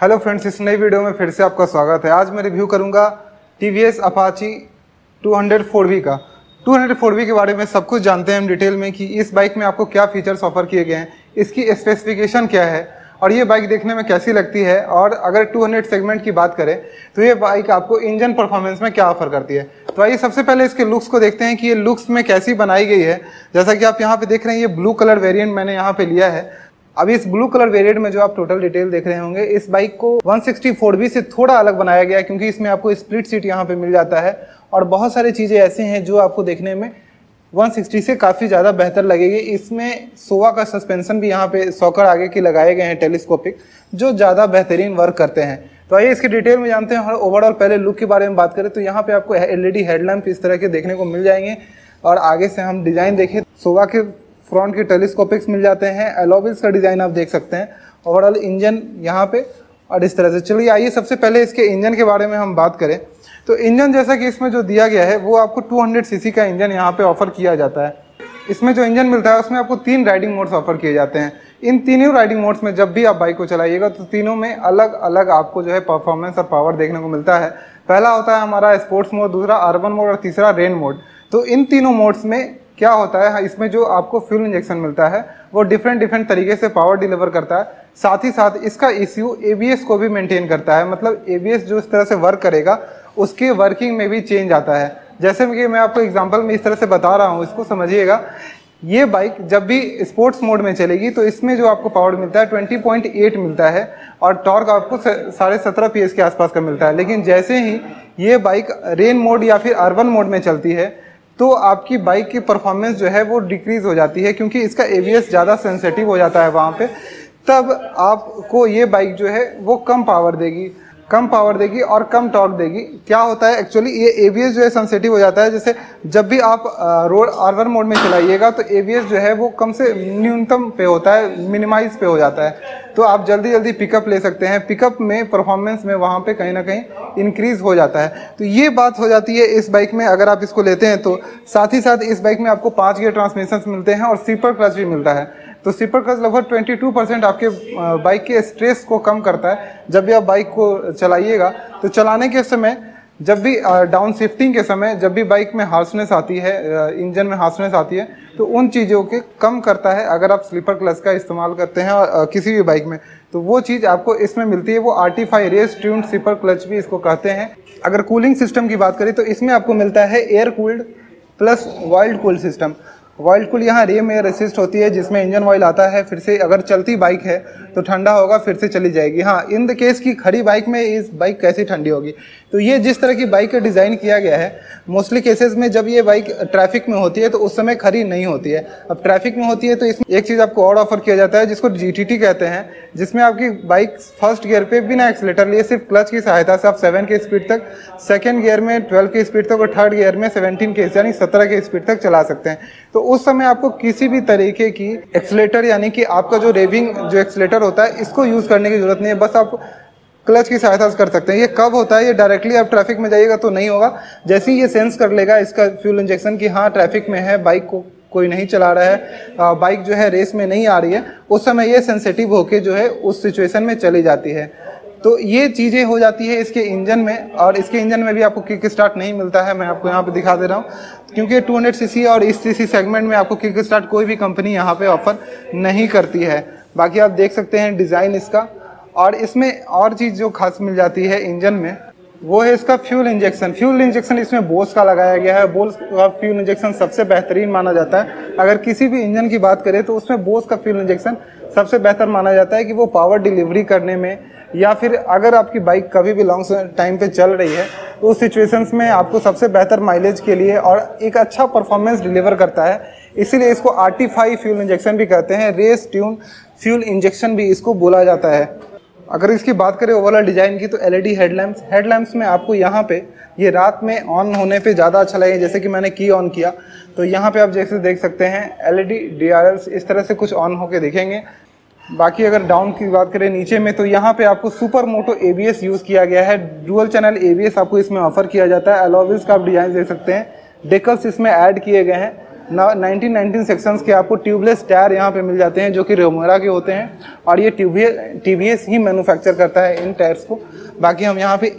Hello friends इस नई video में फिर से आपका स्वागत है। आज मैं रिव्यू करूँगा T V S Apache two hundred four V का। टू हंड्रेड फोर वी के बारे में सब कुछ जानते हैं हम डिटेल में कि इस बाइक में आपको क्या फीचर्स ऑफ़र किए गए हैं, इसकी स्पेसिफिकेशन क्या है, और ये बाइक देखने में कैसी लगती है, और अगर 200 सेगमेंट की बात करें तो ये बाइक आपको इंजन परफॉर्मेंस में क्या ऑफ़र करती है। तो आइए सबसे पहले इसके लुक्स को देखते हैं कि ये लुक्स में कैसी बनाई गई है। जैसा कि आप यहाँ पे देख रहे हैं, ये ब्लू कलर वेरिएंट मैंने यहाँ पे लिया है। अभी इस ब्लू कलर वेरिएंट में जो आप टोटल डिटेल देख रहे होंगे, इस बाइक को 164 बी से थोड़ा अलग बनाया गया क्योंकि इसमें आपको स्प्लिट सीट यहाँ पे मिल जाता है। और बहुत सारी चीज़ें ऐसी हैं जो आपको देखने में 160 से काफ़ी ज़्यादा बेहतर लगेगी। इसमें सोवा का सस्पेंशन भी यहाँ पे सॉकर आगे की लगाए गए हैं टेलीस्कोपिक जो ज़्यादा बेहतरीन वर्क करते हैं। तो आइए इसके डिटेल में जानते हैं, और ओवरऑल पहले लुक के बारे में बात करें तो यहाँ पे आपको एलईडी हेडलैम्प इस तरह के देखने को मिल जाएँगे। और आगे से हम डिज़ाइन देखें, सोवा के फ्रंट के टेलीस्कोपिक्स मिल जाते हैं एलोविल्स का डिज़ाइन आप देख सकते हैं। ओवरऑल इंजन यहाँ पे, और इस तरह से। चलिए आइए, सबसे पहले इसके इंजन के बारे में हम बात करें। तो इंजन जैसा कि इसमें जो दिया गया है, वो आपको 200 सीसी का इंजन यहाँ पे ऑफ़र किया जाता है। इसमें जो इंजन मिलता है, उसमें आपको तीन राइडिंग मोड्स ऑफ़र किए जाते हैं। इन तीनों राइडिंग मोड्स में जब भी आप बाइक को चलाइएगा तो तीनों में अलग अलग आपको जो है परफॉर्मेंस और पावर देखने को मिलता है। पहला होता है हमारा स्पोर्ट्स मोड दूसरा अर्बन मोड और तीसरा रेन मोड तो इन तीनों मोड्स में क्या होता है हाँ, इसमें जो आपको फ्यूल इंजेक्शन मिलता है वो डिफरेंट डिफरेंट तरीके से पावर डिलीवर करता है। साथ ही साथ इसका इश्यू एबीएस को भी मेंटेन करता है मतलब एबीएस जो इस तरह से वर्क करेगा उसके वर्किंग में भी चेंज आता है। जैसे कि मैं आपको एग्ज़ाम्पल में इस तरह से बता रहा हूँ इसको समझिएगा। ये बाइक जब भी स्पोर्ट्स मोड में चलेगी तो इसमें जो आपको पावर मिलता है 20.8 मिलता है और टॉर्क आपको साढ़े सत्रह पी के आसपास का मिलता है। लेकिन जैसे ही ये बाइक रेन मोड या फिर अर्बन मोड में चलती है तो आपकी बाइक की परफॉर्मेंस जो है वो डिक्रीज हो जाती है क्योंकि इसका एवीएस ज़्यादा सेंसेटिव हो जाता है वहाँ पर तब आपको ये बाइक जो है वो कम पावर देगी। कम पावर देगी और कम टॉर्क देगी। क्या होता है एक्चुअली ये एवीएस जो है सेंसिटिव हो जाता है। जैसे जब भी आप रोड आर्वर मोड में चलाइएगा तो एवीएस जो है वो कम से न्यूनतम पे होता है मिनिमाइज पे हो जाता है। तो आप जल्दी जल्दी पिकअप ले सकते हैं। पिकअप में परफॉर्मेंस में वहाँ पे कहीं ना कहीं इंक्रीज हो जाता है। तो ये बात हो जाती है इस बाइक में, अगर आप इसको लेते हैं तो। साथ ही साथ इस बाइक में आपको पाँच गियर ट्रांसमिशन मिलते हैं और स्लीपर क्लच भी मिलता है। तो स्लीपर क्लच लगभग 22 परसेंट आपके बाइक के स्ट्रेस को कम करता है। जब भी आप बाइक को चलाइएगा तो चलाने के समय, जब भी डाउन शिफ्टिंग के समय, जब भी बाइक में हार्सनेस आती है इंजन में हार्सनेस आती है तो उन चीज़ों के कम करता है अगर आप स्लीपर क्लच का इस्तेमाल करते हैं किसी भी बाइक में। तो वो चीज़ आपको इसमें मिलती है, वो आर्टिफाई रेस ट्यून स्लीपर क्लच भी इसको कहते हैं। अगर कूलिंग सिस्टम की बात करें तो इसमें आपको मिलता है air cooled plus oil cool system oil cool यहाँ रेम एयर असिस्ट होती है, जिसमें इंजन ऑयल आता है, फिर से अगर चलती बाइक है तो ठंडा होगा, फिर से चली जाएगी। हाँ इन द केस की खड़ी बाइक में इस बाइक कैसी ठंडी होगी? तो ये जिस तरह की बाइक का डिज़ाइन किया गया है मोस्टली केसेस में जब ये बाइक ट्रैफ़िक में होती है तो उस समय खड़ी नहीं होती है। अब ट्रैफ़िक में होती है तो इसमें एक चीज़ आपको और ऑफ़र किया जाता है, जिसको जीटीटी कहते हैं, जिसमें आपकी बाइक फ़र्स्ट गियर पे बिना एक्सीटर लिए सिर्फ़ क्लच की सहायता से आप सेवन के स्पीड तक सेकेंड गियर में ट्वेल्व की स्पीड तक और थर्ड गियर में सेवनटीन के, यानी सत्रह के स्पीड तक चला सकते हैं। तो उस समय आपको किसी भी तरीके की एक्सलेटर यानी कि आपका जो रेविंग जो एक्सलेटर होता है, इसको यूज़ करने की ज़रूरत नहीं है। बस आप क्लच की सहायता से कर सकते हैं। ये कब होता है? ये डायरेक्टली आप ट्रैफ़िक में जाइएगा तो नहीं होगा। जैसे ही ये सेंस कर लेगा इसका फ्यूल इंजेक्शन कि हाँ ट्रैफ़िक में है बाइक को कोई नहीं चला रहा है बाइक जो है रेस में नहीं आ रही है, उस समय ये सेंसिटिव होके जो है उस सिचुएशन में चली जाती है। तो ये चीज़ें हो जाती है इसके इंजन में और इसके इंजन में भी आपको किक स्टार्ट नहीं मिलता है। मैं आपको यहाँ पे दिखा दे रहा हूँ। क्योंकि 200 सीसी और इस सीसी सेगमेंट में आपको किक स्टार्ट कोई भी कंपनी यहाँ पे ऑफ़र नहीं करती है। बाकी आप देख सकते हैं डिज़ाइन इसका। और इसमें और चीज़ जो खास मिल जाती है इंजन में, वो है इसका फ्यूल इंजेक्शन। फ्यूल इंजेक्शन इसमें बोस का लगाया गया है। बोस का फ्यूल इंजेक्शन सबसे बेहतरीन माना जाता है। अगर किसी भी इंजन की बात करें तो उसमें बोस का फ्यूल इंजेक्शन सबसे बेहतर माना जाता है कि वो पावर डिलीवरी करने में या फिर अगर आपकी बाइक कभी भी लॉन्ग टाइम पे चल रही है तो उस सिचुएशंस में आपको सबसे बेहतर माइलेज के लिए और एक अच्छा परफॉर्मेंस डिलीवर करता है। इसीलिए इसको आर्टिफाई फ्यूल इंजेक्शन भी कहते हैं। रेस ट्यून फ्यूल इंजेक्शन भी इसको बोला जाता है। अगर इसकी बात करें ओवरऑल डिज़ाइन की तो एलईडी हेडलैम्प्स हेडलैम्प्स में आपको यहाँ पे, ये रात में ऑन होने पे ज़्यादा अच्छा लगे जैसे कि मैंने की ऑन किया तो यहाँ पे आप जैसे देख सकते हैं एलईडी डीआरएल्स इस तरह से कुछ ऑन होके दिखेंगे। बाकी अगर डाउन की बात करें नीचे में तो यहाँ पे आपको सुपर मोटो एबीएस यूज़ किया गया है। डुअल चैनल एबीएस आपको इसमें ऑफ़र किया जाता है। अलोविस का आप डिज़ाइन देख सकते हैं। डेकल्स इसमें ऐड किए गए हैं। नाइनटीन नाइनटीन सेक्शंस के आपको ट्यूबलेस टायर यहाँ पे मिल जाते हैं, जो कि रोमरा के होते हैं, और ये टीवीएस ही मैन्युफैक्चर करता है इन टायर्स को। बाकी हम यहाँ पे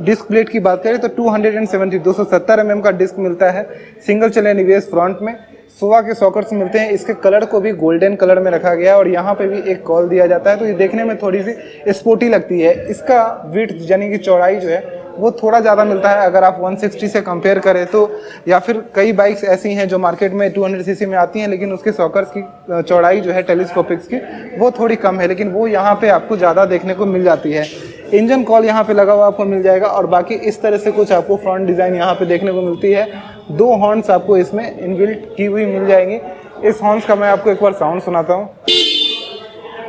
डिस्क प्लेट की बात करें तो 270 270 mm का डिस्क मिलता है सिंगल चले निवेश फ्रंट में। सोवा के सॉकर्स मिलते हैं, इसके कलर को भी गोल्डन कलर में रखा गया है, और यहाँ पे भी एक कॉल दिया जाता है। तो ये देखने में थोड़ी सी स्पोर्टी लगती है। इसका विथ यानी कि चौड़ाई जो है वो थोड़ा ज़्यादा मिलता है। अगर आप 160 से कंपेयर करें तो या फिर कई बाइक्स ऐसी हैं जो मार्केट में 200 सीसी में आती हैं, लेकिन उसके सॉकर्स की चौड़ाई जो है टेलीस्कोपिक्स की, वो थोड़ी कम है। लेकिन वो यहाँ पे आपको ज़्यादा देखने को मिल जाती है। इंजन कॉल यहाँ पे लगा हुआ आपको मिल जाएगा और बाकी इस तरह से कुछ आपको फ्रंट डिज़ाइन यहाँ पे देखने को मिलती है। दो हॉर्न्स आपको इसमें इनबिल्ट की हुई मिल जाएँगी। इस हॉर्न्स का मैं आपको एक बार साउंड सुनाता हूँ।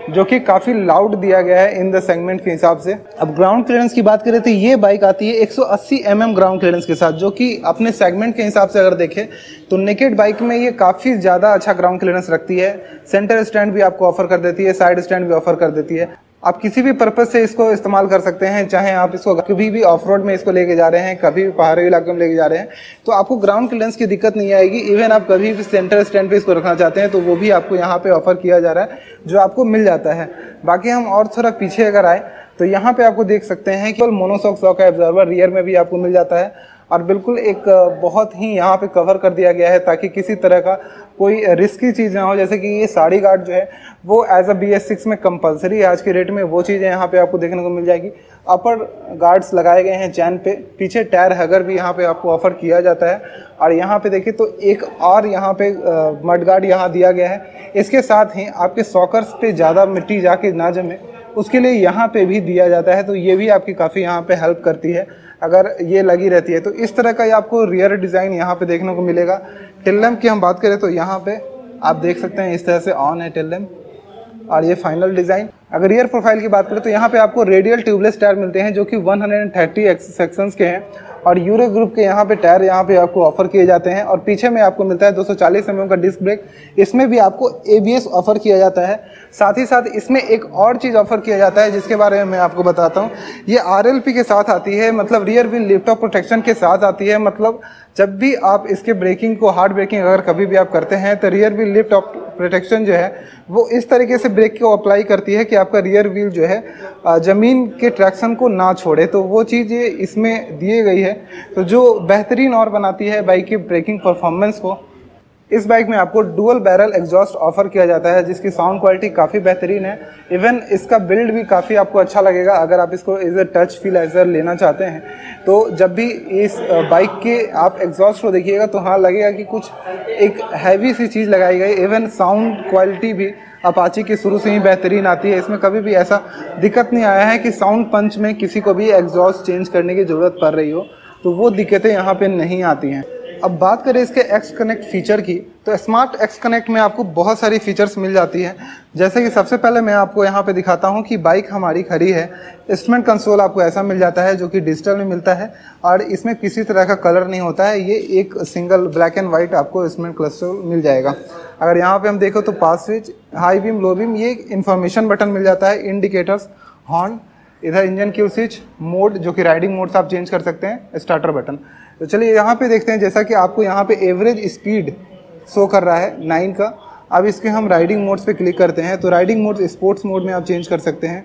जो कि काफ़ी लाउड दिया गया है इन द सेगमेंट के हिसाब से। अब ग्राउंड क्लियरेंस की बात करें तो ये बाइक आती है 180 mm ग्राउंड क्लियरेंस के साथ, जो कि अपने सेगमेंट के हिसाब से अगर देखें तो नेकेड बाइक में ये काफ़ी ज़्यादा अच्छा ग्राउंड क्लियरेंस रखती है। सेंटर स्टैंड भी आपको ऑफ़र कर देती है साइड स्टैंड भी ऑफ़र कर देती है। आप किसी भी पर्पज से इसको इस्तेमाल कर सकते हैं, चाहे आप इसको कभी भी ऑफ़ रोड में इसको लेके जा रहे हैं, कभी भी पहाड़ी इलाके में लेके जा रहे हैं तो आपको ग्राउंड क्लियरेंस की दिक्कत नहीं आएगी। इवन आप कभी भी सेंटर स्टैंड पे इसको रखना चाहते हैं तो वो भी आपको यहाँ पे ऑफ़र किया जा रहा है, जो आपको मिल जाता है। बाकी हम और थोड़ा पीछे अगर आए तो यहाँ पे आपको देख सकते हैं केवल मोनोसॉक सॉक का ऑब्जर्वर रियर में भी आपको मिल जाता है। और बिल्कुल एक बहुत ही यहाँ पे कवर कर दिया गया है ताकि किसी तरह का कोई रिस्की चीज़ ना हो। जैसे कि ये साड़ी गार्ड जो है, वो as a B S six में कंपलसरी है। आज के रेट में वो चीज़ें यहाँ पे आपको देखने को मिल जाएगी। अपर गार्ड्स लगाए गए हैं चैन पे। पीछे टायर हगर भी यहाँ पे आपको ऑफ़र किया जाता है। और यहाँ पे देखिए तो एक और यहाँ पे मड गार्ड यहाँ दिया गया है। इसके साथ ही आपके सॉकर्स पे ज़्यादा मिट्टी जाके ना जमे। उसके लिए यहाँ पे भी दिया जाता है तो ये भी आपकी काफ़ी यहाँ पे हेल्प करती है। अगर ये लगी रहती है तो इस तरह का आपको रियर डिज़ाइन यहाँ पे देखने को मिलेगा। टेल की हम बात करें तो यहाँ पे आप देख सकते हैं इस तरह से ऑन है टेल और ये फाइनल डिज़ाइन अगर रियर प्रोफ़ाइल की बात करें तो यहाँ पे आपको रेडियल ट्यूबलेस टायर मिलते हैं, जो कि 130 सेक्शंस के हैं। और यूरो ग्रुप के यहाँ पे टायर यहाँ पे आपको ऑफ़र किए जाते हैं और पीछे में आपको मिलता है 240 सौ का डिस्क ब्रेक इसमें भी आपको एबीएस ऑफ़र किया जाता है। साथ ही साथ इसमें एक और चीज़ ऑफ़र किया जाता है, जिसके बारे में मैं आपको बताता हूँ। ये आरएलपी के साथ आती है मतलब rear wheel lift off protection के साथ आती है। मतलब जब भी आप इसके ब्रेकिंग को हार्ड ब्रेकिंग अगर कभी भी आप करते हैं तो रियर व्हील लिफ्ट प्रोटेक्शन जो है, वो इस तरीके से ब्रेक को अप्लाई करती है कि आपका रियर व्हील जो है ज़मीन के ट्रैक्शन को ना छोड़े। तो वो चीज़ ये इसमें दिए गई है। तो जो बेहतरीन और बनाती है बाइक की ब्रेकिंग परफॉर्मेंस को, इस बाइक में आपको डुअल बैरल एग्जॉस्ट ऑफ़र किया जाता है, जिसकी साउंड क्वालिटी काफ़ी बेहतरीन है। इवन इसका बिल्ड भी काफ़ी आपको अच्छा लगेगा, अगर आप इसको एज ए टच फील एजर लेना चाहते हैं। तो जब भी इस बाइक के आप एग्जॉस्ट को देखिएगा तो हाँ लगेगा कि कुछ एक हैवी सी चीज़ लगाई गई। इवन साउंड क्वालिटी भी अपाची की शुरू से ही बेहतरीन आती है। इसमें कभी भी ऐसा दिक्कत नहीं आया है कि साउंड पंच में किसी को भी एग्जॉस्ट चेंज करने की ज़रूरत पड़ रही हो। तो वो दिक्कतें यहाँ पर नहीं आती हैं। अब बात करें इसके एक्स कनेक्ट फीचर की तो स्मार्ट एक्स कनेक्ट में आपको बहुत सारी फीचर्स मिल जाती हैं। जैसे कि सबसे पहले मैं आपको यहाँ पे दिखाता हूँ कि बाइक हमारी खड़ी है। इंस्ट्रूमेंट कंसोल आपको ऐसा मिल जाता है जो कि डिजिटल में मिलता है और इसमें किसी तरह का कलर नहीं होता है। ये एक सिंगल ब्लैक एंड वाइट आपको इंस्ट्रूमेंट कंसोल मिल जाएगा। अगर यहाँ पर हम देखो तो पास switch high beam low beam ये इन्फॉर्मेशन बटन मिल जाता है। इंडिकेटर्स हॉर्न इधर इंजन क्यू स्विच मोड जो कि राइडिंग मोड से आप चेंज कर सकते हैं स्टार्टर बटन तो चलिए यहाँ पे देखते हैं, जैसा कि आपको यहाँ पे एवरेज स्पीड शो कर रहा है नाइन का। अब इसके हम राइडिंग मोड्स पे क्लिक करते हैं तो राइडिंग मोड स्पोर्ट्स मोड में आप चेंज कर सकते हैं।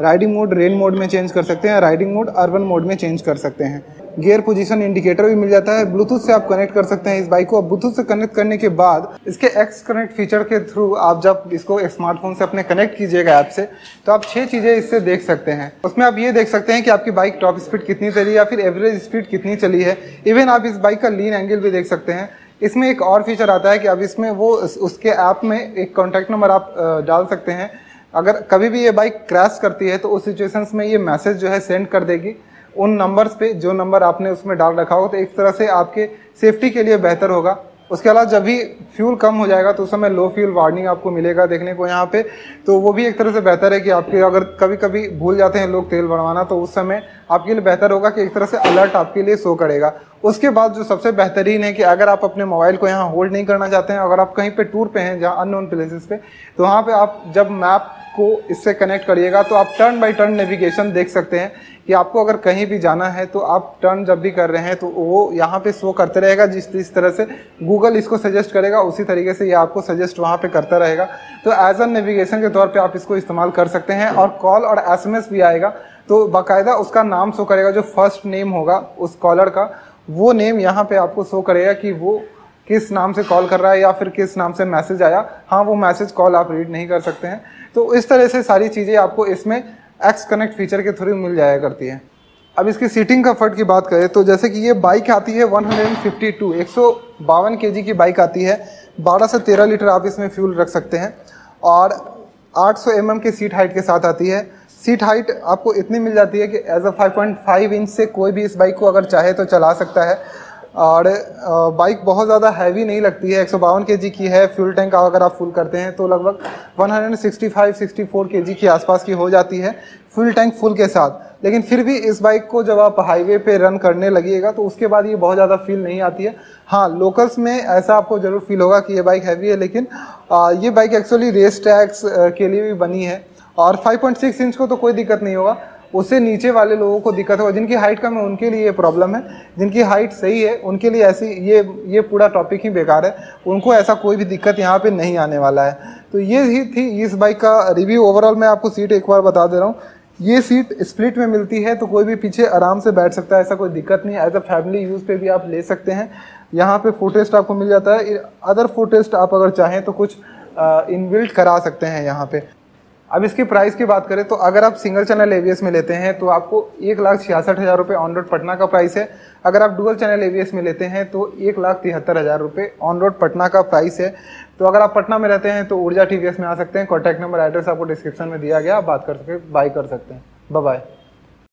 राइडिंग मोड रेन मोड में चेंज कर सकते हैं राइडिंग मोड अर्बन मोड में चेंज कर सकते हैं। गियर पोजीशन इंडिकेटर भी मिल जाता है। ब्लूटूथ से आप कनेक्ट कर सकते हैं इस बाइक को। अब ब्लूटूथ से कनेक्ट करने के बाद इसके एक्स कनेक्ट फीचर के थ्रू आप जब इसको स्मार्टफ़ोन से अपने कनेक्ट कीजिएगा ऐप से तो आप छह चीज़ें इससे देख सकते हैं। उसमें आप ये देख सकते हैं कि आपकी बाइक टॉप स्पीड कितनी चली या फिर एवरेज स्पीड कितनी चली है। इवन आप इस बाइक का लीन एंगल भी देख सकते हैं। इसमें एक और फीचर आता है कि अब इसमें वो उसके ऐप में एक कॉन्टैक्ट नंबर आप डाल सकते हैं। अगर कभी भी ये बाइक क्रैश करती है तो उस सिचुएशंस में ये मैसेज जो है सेंड कर देगी। उन नंबर्स पे जो नंबर आपने उसमें डाल रखा हो तो एक तरह से आपके सेफ्टी के लिए बेहतर होगा। उसके अलावा जब भी फ्यूल कम हो जाएगा तो उस समय लो फ्यूल वार्निंग आपको मिलेगा देखने को यहाँ पे। तो वो भी एक तरह से बेहतर है कि आपके अगर कभी कभी भूल जाते हैं लोग तेल बढ़वाना तो उस समय आपके लिए बेहतर होगा कि एक तरह से अलर्ट आपके लिए शो करेगा। उसके बाद जो सबसे बेहतरीन है कि अगर आप अपने मोबाइल को यहाँ होल्ड नहीं करना चाहते हैं, अगर आप कहीं पर टूर पे हैं, जहाँ अननोन प्लेसेस पे तो वहाँ पर आप जब मैप को इससे कनेक्ट करिएगा तो आप टर्न बाई टर्न नेविगेशन देख सकते हैं कि आपको अगर कहीं भी जाना है तो आप टर्न जब भी कर रहे हैं तो वो यहाँ पे शो करते रहेगा, जिस जिस तरह से गूगल इसको सजेस्ट करेगा, उसी तरीके से ये आपको सजेस्ट वहाँ पे करता रहेगा। तो एज अ नेविगेशन के तौर पे आप इसको इस्तेमाल कर सकते हैं, और कॉल और एसएमएस भी आएगा। तो बाकायदा उसका नाम शो करेगा, जो फ़र्स्ट नेम होगा उस कॉलर का, वो नेम यहाँ पे आपको शो करेगा कि वो किस नाम से कॉल कर रहा है या फिर किस नाम से मैसेज आया हाँ वो मैसेज कॉल आप रीड नहीं कर सकते हैं। तो इस तरह से सारी चीज़ें आपको इसमें एक्स कनेक्ट फीचर के थ्रू मिल जाया करती है। अब इसकी सीटिंग कंफर्ट की बात करें तो जैसे कि ये बाइक आती है 152 एक सौ बावन के की बाइक आती है। 12 से 13 लीटर आप इसमें फ्यूल रख सकते हैं। और 800 सौ mm की सीट हाइट के साथ आती है। सीट हाइट आपको इतनी मिल जाती है कि एज अ 5.5 इंच से कोई भी इस बाइक को अगर चाहे तो चला सकता है। और बाइक बहुत ज़्यादा हैवी नहीं लगती है। एक सौ के है फ्यूल टैंक अगर आप फुल करते हैं तो लगभग 165-64 के के आसपास की हो जाती है फ्यूल टैंक फुल के साथ। लेकिन फिर भी इस बाइक को जब आप हाईवे पे रन करने लगिएगा तो उसके बाद ये बहुत ज़्यादा फील नहीं आती है। हाँ लोकल्स में ऐसा आपको ज़रूर फील होगा कि ये बाइक हैवी है लेकिन आ, ये बाइक एक्चुअली रेस टैक्स के लिए भी बनी है। और 5.6 इंच को तो कोई दिक्कत नहीं होगा। उससे नीचे वाले लोगों को दिक्कत होगा। जिनकी हाइट कम है, उनके लिए ये प्रॉब्लम है। जिनकी हाइट सही है, उनके लिए ऐसी ये ये पूरा टॉपिक ही बेकार है। उनको ऐसा कोई भी दिक्कत यहाँ पे नहीं आने वाला है। तो ये ही थी इस बाइक का रिव्यू ओवरऑल मैं आपको सीट एक बार बता दे रहा हूँ। ये सीट स्प्लिट में मिलती है तो कोई भी पीछे आराम से बैठ सकता है, ऐसा कोई दिक्कत नहीं है। एज अ फैमिली यूज़ पे भी आप ले सकते हैं। यहाँ पे फोटेस्ट आपको मिल जाता है। अदर फोटेस्ट आप अगर चाहें तो कुछ इनबिल्ट करा सकते हैं यहाँ पे। अब इसकी प्राइस की बात करें तो अगर आप सिंगल चैनल एवीएस में लेते हैं तो आपको एक लाख छियासठ हज़ार रुपये ऑन रोड पटना का प्राइस है। अगर आप डुअल चैनल एवीएस में लेते हैं तो एक लाख तिहत्तर हज़ार रुपये ऑन रोड पटना का प्राइस है। तो अगर आप पटना में रहते हैं तो ऊर्जा टीवीएस में आ सकते हैं। कॉन्टैक्ट नंबर एड्रेस आपको डिस्क्रिप्शन में दिया गया। आप बात कर सकते बाई कर सकते हैं। बाय